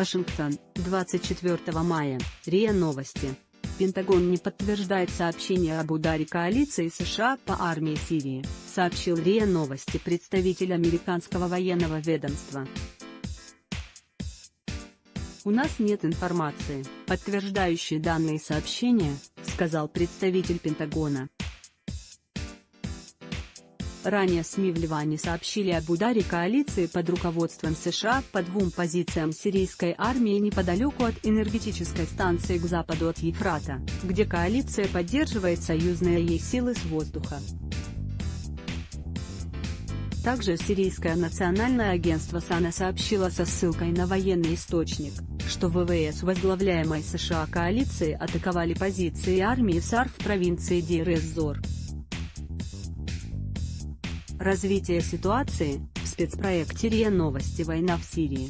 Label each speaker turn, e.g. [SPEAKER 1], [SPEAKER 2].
[SPEAKER 1] Вашингтон, 24 мая, РИА Новости. Пентагон не подтверждает сообщение об ударе коалиции США по армии Сирии, сообщил РИА Новости представитель американского военного ведомства. «У нас нет информации, подтверждающей данные сообщения», сказал представитель Пентагона. Ранее СМИ в Ливане сообщили об ударе коалиции под руководством США по двум позициям сирийской армии неподалеку от энергетической станции к западу от Ефрата, где коалиция поддерживает союзные ей силы с воздуха. Также сирийское национальное агентство САНА сообщило со ссылкой на военный источник, что ВВС возглавляемой США коалиции атаковали позиции армии САР в провинции Дир-эз-Зор. Развитие ситуации, в спецпроекте РИА Новости «Война в Сирии».